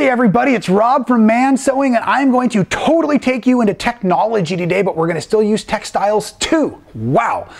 Hey everybody, it's Rob from Man Sewing and I'm going to totally take you into technology today, but we're going to still use textiles too. Wow.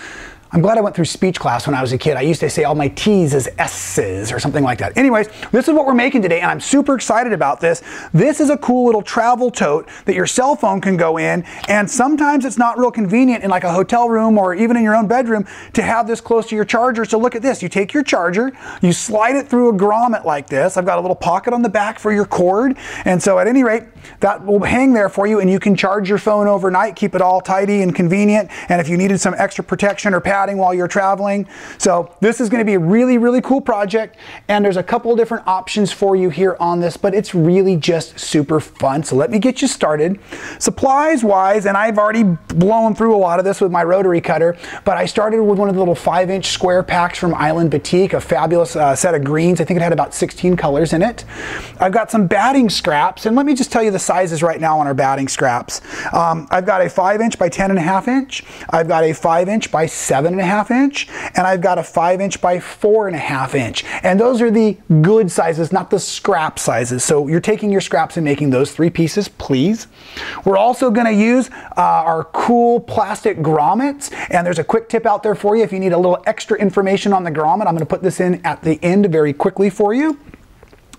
I'm glad I went through speech class when I was a kid. I used to say all my T's as S's or something like that. Anyways, this is what we're making today, and I'm super excited about this. This is a cool little travel tote that your cell phone can go in, and sometimes it's not real convenient in like a hotel room or even in your own bedroom to have this close to your charger. So look at this. You take your charger, you slide it through a grommet like this. I've got a little pocket on the back for your cord, and so at any rate, that will hang there for you, and you can charge your phone overnight, keep it all tidy and convenient, and if you needed some extra protection or pad while you're traveling. So this is going to be a really, really cool project. And there's a couple different options for you here on this, but it's really just super fun. So let me get you started. Supplies wise, and I've already blown through a lot of this with my rotary cutter, but I started with one of the little five inch square packs from Island Batik, a fabulous uh, set of greens. I think it had about 16 colors in it. I've got some batting scraps, and let me just tell you the sizes right now on our batting scraps. Um, I've got a five inch by 10 and a half inch. I've got a five inch by seven seven and a half inch, and I've got a five inch by four and a half inch. And those are the good sizes, not the scrap sizes. So you're taking your scraps and making those three pieces, please. We're also gonna use uh, our cool plastic grommets, and there's a quick tip out there for you if you need a little extra information on the grommet. I'm gonna put this in at the end very quickly for you.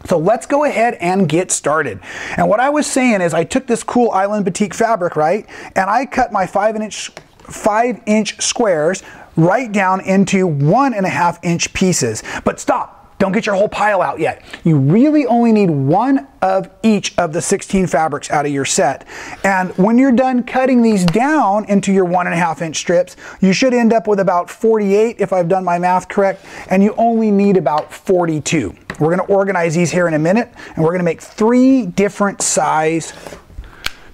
So let's go ahead and get started. And what I was saying is I took this cool Island Batik fabric, right? And I cut my five inch, five inch squares right down into one and a half inch pieces. But stop. Don't get your whole pile out yet. You really only need one of each of the 16 fabrics out of your set. And when you're done cutting these down into your one and a half inch strips, you should end up with about 48 if I've done my math correct, and you only need about 42. We're gonna organize these here in a minute, and we're gonna make three different size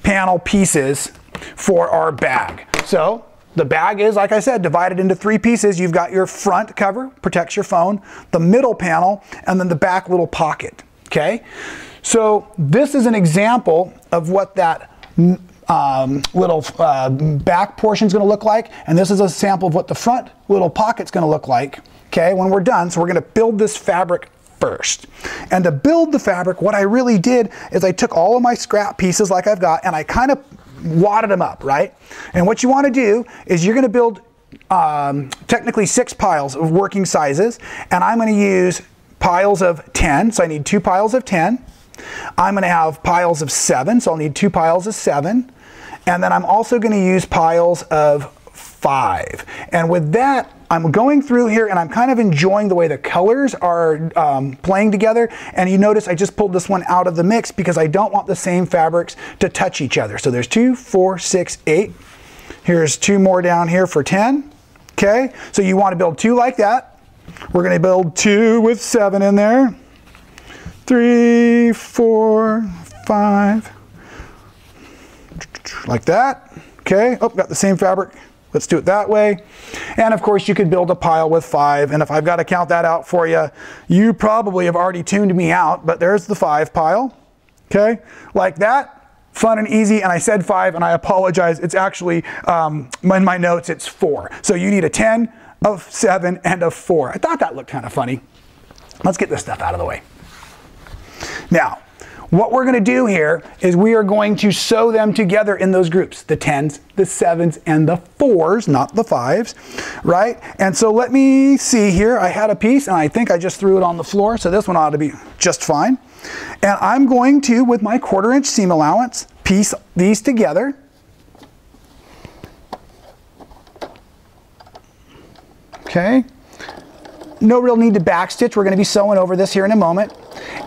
panel pieces for our bag. So the bag is, like I said, divided into three pieces. You've got your front cover, protects your phone, the middle panel, and then the back little pocket, okay? So this is an example of what that um, little uh, back portion is going to look like, and this is a sample of what the front little pocket's going to look like, okay, when we're done. So we're going to build this fabric first. And to build the fabric, what I really did is I took all of my scrap pieces like I've got, and I kind of wadded them up, right? And what you want to do is you're going to build um, technically six piles of working sizes, and I'm going to use piles of 10, so I need two piles of 10. I'm going to have piles of 7, so I'll need two piles of 7. And then I'm also going to use piles of 5. And with that, I'm going through here and I'm kind of enjoying the way the colors are um, playing together. And you notice I just pulled this one out of the mix because I don't want the same fabrics to touch each other. So there's two, four, six, eight. Here's two more down here for 10. Okay, so you want to build two like that. We're going to build two with seven in there. Three, four, five. Like that. Okay, oh, got the same fabric Let's do it that way. And of course, you could build a pile with five. And if I've got to count that out for you, you probably have already tuned me out, but there's the five pile. Okay, like that. Fun and easy, and I said five, and I apologize. It's actually, um, in my notes, it's four. So you need a 10, of seven, and a four. I thought that looked kind of funny. Let's get this stuff out of the way. Now, what we're going to do here is we are going to sew them together in those groups, the 10s, the 7s, and the 4s, not the 5s, right? And so let me see here. I had a piece, and I think I just threw it on the floor, so this one ought to be just fine. And I'm going to, with my quarter inch seam allowance, piece these together. Okay. No real need to backstitch. We're going to be sewing over this here in a moment.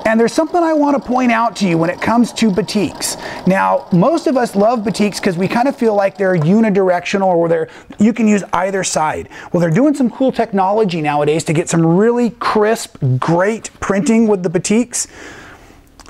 And there's something I want to point out to you when it comes to batiks. Now, most of us love batiks because we kind of feel like they're unidirectional or they're, you can use either side. Well, they're doing some cool technology nowadays to get some really crisp, great printing with the batiks.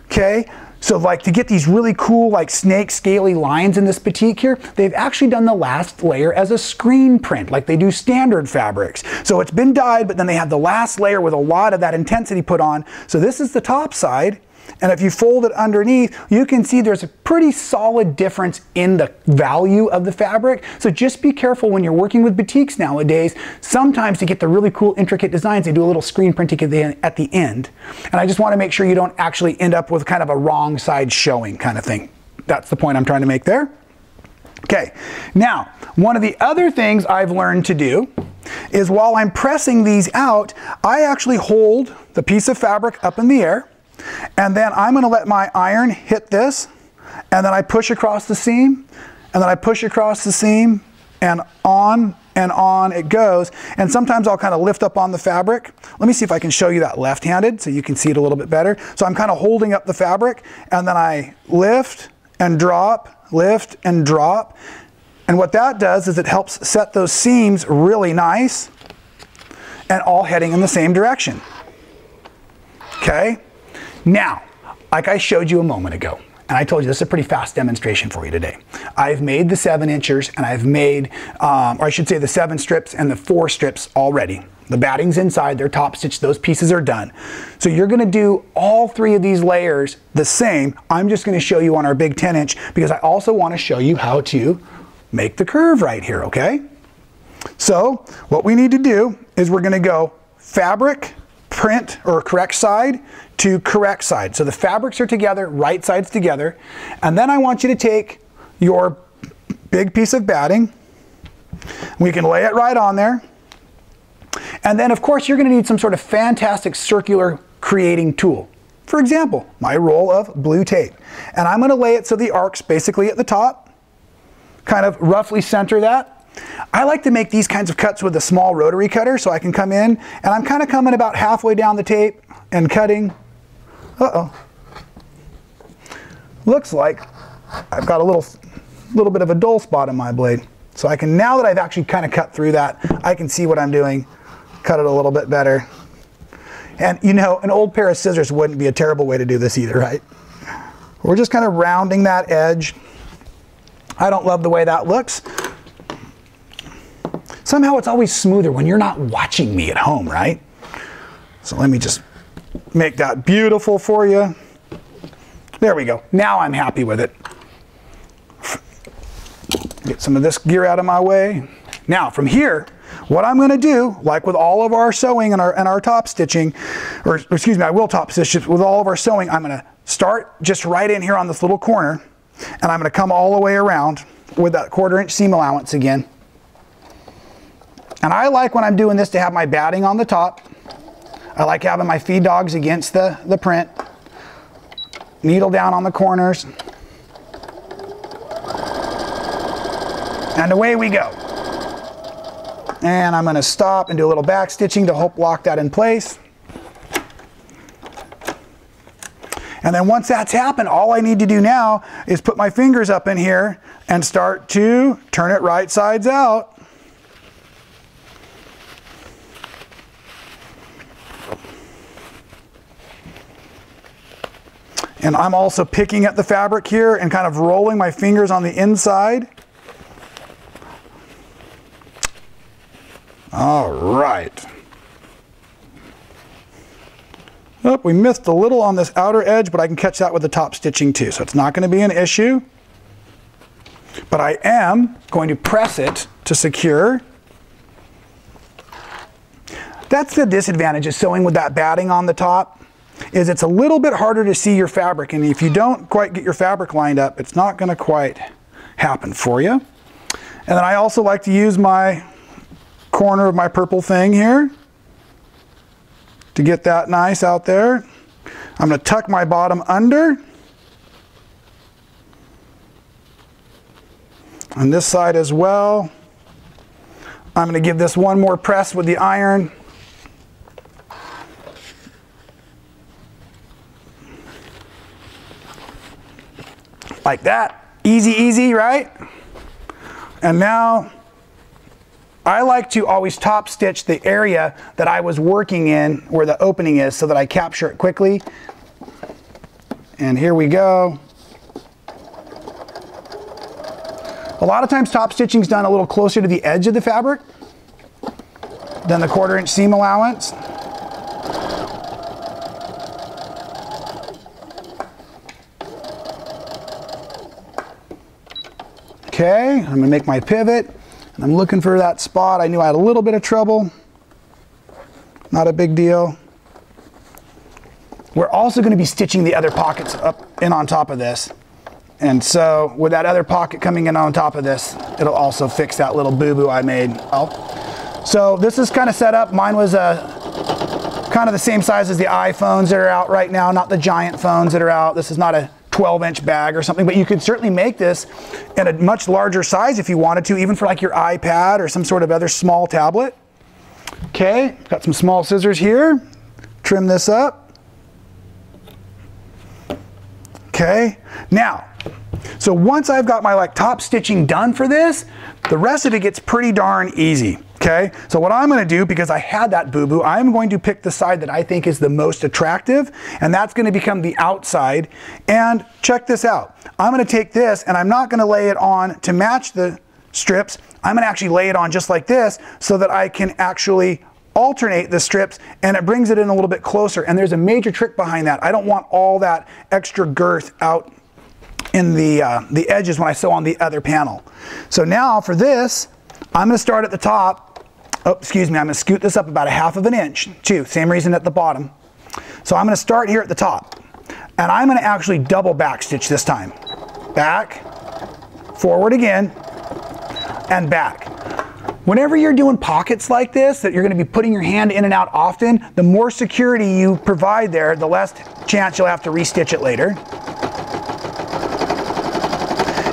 Okay, so like to get these really cool like snake scaly lines in this batik here, they've actually done the last layer as a screen print like they do standard fabrics. So it's been dyed, but then they have the last layer with a lot of that intensity put on. So this is the top side. And if you fold it underneath, you can see there's a pretty solid difference in the value of the fabric. So just be careful when you're working with batiks nowadays. Sometimes to get the really cool intricate designs, they do a little screen printing at the, at the end. And I just want to make sure you don't actually end up with kind of a wrong side showing kind of thing. That's the point I'm trying to make there. Okay, now, one of the other things I've learned to do is while I'm pressing these out, I actually hold the piece of fabric up in the air, and then I'm gonna let my iron hit this, and then I push across the seam, and then I push across the seam, and on and on it goes. And sometimes I'll kind of lift up on the fabric. Let me see if I can show you that left-handed so you can see it a little bit better. So I'm kind of holding up the fabric, and then I lift and drop, lift and drop. And what that does is it helps set those seams really nice and all heading in the same direction. Okay? Now, like I showed you a moment ago, and I told you this is a pretty fast demonstration for you today. I've made the seven inchers and I've made, um, or I should say the seven strips and the four strips already. The batting's inside, they're top stitched, those pieces are done. So you're gonna do all three of these layers the same. I'm just gonna show you on our big 10 inch because I also wanna show you how to make the curve right here, okay? So what we need to do is we're gonna go fabric, print, or correct side to correct side. So the fabrics are together, right sides together. And then I want you to take your big piece of batting, we can lay it right on there. And then of course you're going to need some sort of fantastic circular creating tool. For example, my roll of blue tape. And I'm going to lay it so the arc's basically at the top, kind of roughly center that. I like to make these kinds of cuts with a small rotary cutter so I can come in and I'm kind of coming about halfway down the tape and cutting. Uh-oh. Looks like I've got a little, little bit of a dull spot in my blade. So I can, now that I've actually kind of cut through that, I can see what I'm doing cut it a little bit better. And you know, an old pair of scissors wouldn't be a terrible way to do this either, right? We're just kind of rounding that edge. I don't love the way that looks. Somehow it's always smoother when you're not watching me at home, right? So let me just make that beautiful for you. There we go. Now I'm happy with it. Get some of this gear out of my way. Now from here, what I'm going to do, like with all of our sewing and our, and our top stitching, or excuse me, I will top stitch with all of our sewing, I'm going to start just right in here on this little corner, and I'm going to come all the way around with that quarter inch seam allowance again. And I like when I'm doing this to have my batting on the top. I like having my feed dogs against the, the print. Needle down on the corners. And away we go. And I'm going to stop and do a little back stitching to help lock that in place. And then once that's happened, all I need to do now is put my fingers up in here and start to turn it right sides out. And I'm also picking at the fabric here and kind of rolling my fingers on the inside. All right. Oh, we missed a little on this outer edge, but I can catch that with the top stitching too, so it's not going to be an issue. But I am going to press it to secure. That's the disadvantage of sewing with that batting on the top, is it's a little bit harder to see your fabric, and if you don't quite get your fabric lined up, it's not going to quite happen for you. And then I also like to use my corner of my purple thing here to get that nice out there. I'm going to tuck my bottom under. On this side as well. I'm going to give this one more press with the iron. Like that. Easy, easy, right? And now I like to always top stitch the area that I was working in where the opening is so that I capture it quickly. And here we go. A lot of times top stitching is done a little closer to the edge of the fabric than the quarter inch seam allowance. Okay, I'm gonna make my pivot. And I'm looking for that spot. I knew I had a little bit of trouble. Not a big deal. We're also gonna be stitching the other pockets up in on top of this. And so with that other pocket coming in on top of this, it'll also fix that little boo-boo I made. Oh. So this is kind of set up. Mine was a uh, kind of the same size as the iPhones that are out right now, not the giant phones that are out. This is not a 12 inch bag or something, but you could certainly make this in a much larger size if you wanted to, even for like your iPad or some sort of other small tablet. Okay, got some small scissors here. Trim this up. Okay, now, so once I've got my like top stitching done for this, the rest of it gets pretty darn easy. Okay, so what I'm gonna do, because I had that boo-boo, I'm going to pick the side that I think is the most attractive, and that's gonna become the outside. And check this out. I'm gonna take this, and I'm not gonna lay it on to match the strips. I'm gonna actually lay it on just like this, so that I can actually alternate the strips and it brings it in a little bit closer and there's a major trick behind that. I don't want all that extra girth out in the, uh, the edges when I sew on the other panel. So now for this, I'm going to start at the top oh, excuse me, I'm going to scoot this up about a half of an inch too. Same reason at the bottom. So I'm going to start here at the top. And I'm going to actually double back stitch this time. Back, forward again, and back. Whenever you're doing pockets like this, that you're going to be putting your hand in and out often, the more security you provide there, the less chance you'll have to restitch it later.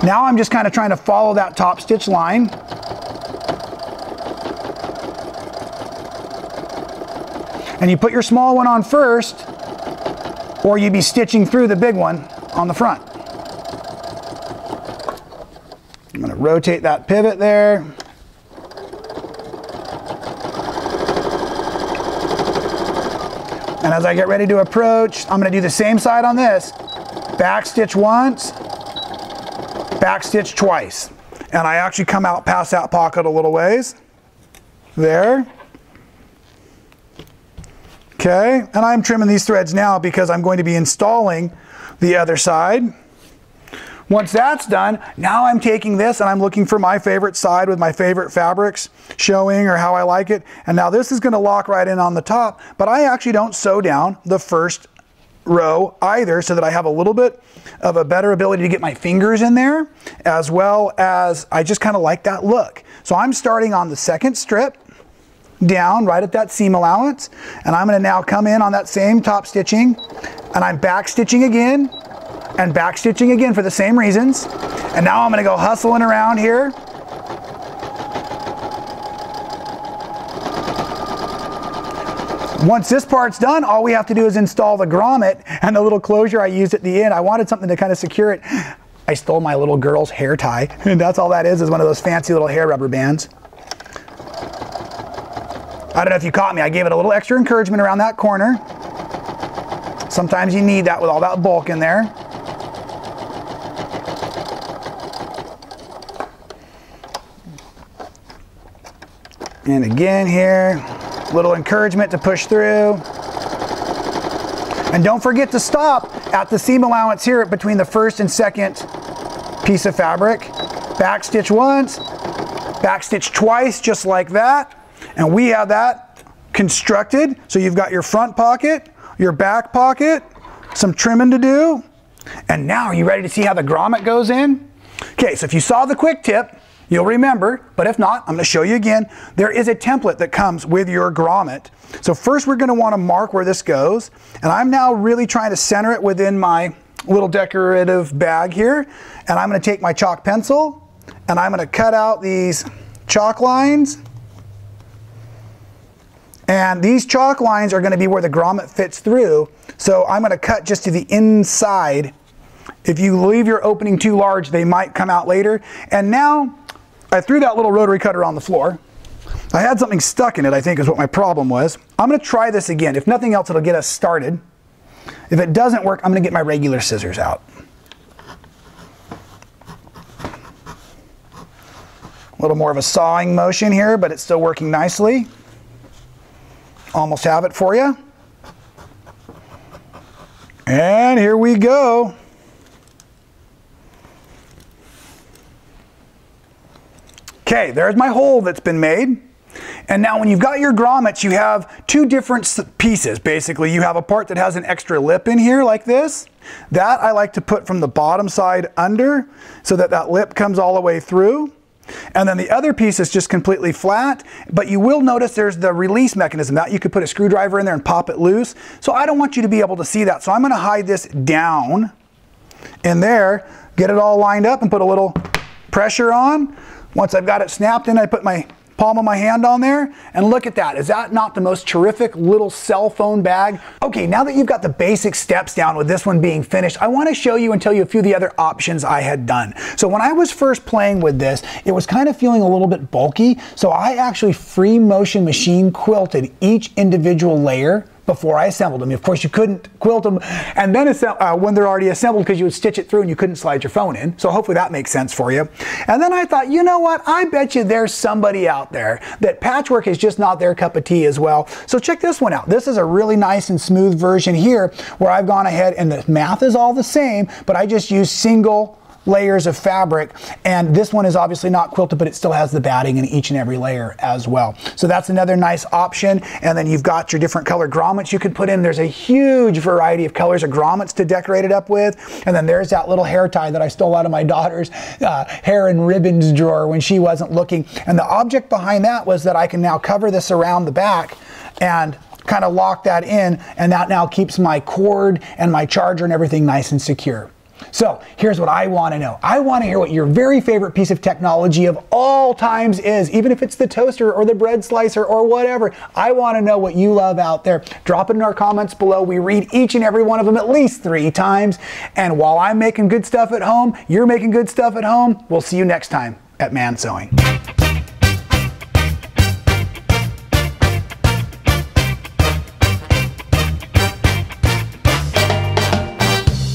Now I'm just kind of trying to follow that top stitch line and you put your small one on first, or you'd be stitching through the big one on the front. I'm going to rotate that pivot there. And as I get ready to approach, I'm going to do the same side on this. Back stitch once, back stitch twice. And I actually come out past that pocket a little ways. There. Okay, and I'm trimming these threads now because I'm going to be installing the other side. Once that's done, now I'm taking this and I'm looking for my favorite side with my favorite fabrics showing or how I like it. And now this is gonna lock right in on the top, but I actually don't sew down the first row either so that I have a little bit of a better ability to get my fingers in there as well as I just kind of like that look. So I'm starting on the second strip down right at that seam allowance and I'm going to now come in on that same top stitching and I'm back stitching again and back stitching again for the same reasons and now I'm going to go hustling around here Once this part's done, all we have to do is install the grommet and the little closure I used at the end. I wanted something to kind of secure it. I stole my little girl's hair tie, and that's all that is, is one of those fancy little hair rubber bands. I don't know if you caught me. I gave it a little extra encouragement around that corner. Sometimes you need that with all that bulk in there. And again here, little encouragement to push through. And don't forget to stop at the seam allowance here between the first and second piece of fabric. Back stitch once, back stitch twice, just like that. And we have that constructed. So you've got your front pocket, your back pocket, some trimming to do. And now are you ready to see how the grommet goes in? Okay, so if you saw the quick tip, you'll remember, but if not, I'm gonna show you again. There is a template that comes with your grommet. So first we're gonna wanna mark where this goes. And I'm now really trying to center it within my little decorative bag here. And I'm gonna take my chalk pencil and I'm gonna cut out these chalk lines and these chalk lines are going to be where the grommet fits through. So I'm going to cut just to the inside. If you leave your opening too large, they might come out later. And now I threw that little rotary cutter on the floor. I had something stuck in it, I think is what my problem was. I'm going to try this again. If nothing else, it'll get us started. If it doesn't work, I'm going to get my regular scissors out. A little more of a sawing motion here, but it's still working nicely. Almost have it for you. And here we go. Okay, there's my hole that's been made. And now when you've got your grommets, you have two different pieces. Basically, you have a part that has an extra lip in here like this. That I like to put from the bottom side under so that that lip comes all the way through. And then the other piece is just completely flat, but you will notice there's the release mechanism that you could put a screwdriver in there and pop it loose. So I don't want you to be able to see that. So I'm gonna hide this down in there, get it all lined up and put a little pressure on. Once I've got it snapped in, I put my palm of my hand on there, and look at that. Is that not the most terrific little cell phone bag? Okay, now that you've got the basic steps down with this one being finished, I wanna show you and tell you a few of the other options I had done. So when I was first playing with this, it was kind of feeling a little bit bulky, so I actually free motion machine quilted each individual layer before I assembled them. Of course, you couldn't quilt them and then uh, when they're already assembled because you would stitch it through and you couldn't slide your phone in. So hopefully that makes sense for you. And then I thought, you know what? I bet you there's somebody out there that patchwork is just not their cup of tea as well. So check this one out. This is a really nice and smooth version here where I've gone ahead and the math is all the same, but I just use single layers of fabric. And this one is obviously not quilted, but it still has the batting in each and every layer as well. So that's another nice option. And then you've got your different color grommets you can put in. There's a huge variety of colors of grommets to decorate it up with. And then there's that little hair tie that I stole out of my daughter's uh, hair and ribbons drawer when she wasn't looking. And the object behind that was that I can now cover this around the back and kind of lock that in and that now keeps my cord and my charger and everything nice and secure. So here's what I want to know. I want to hear what your very favorite piece of technology of all times is, even if it's the toaster or the bread slicer or whatever. I want to know what you love out there. Drop it in our comments below. We read each and every one of them at least three times. And while I'm making good stuff at home, you're making good stuff at home. We'll see you next time at Man Sewing.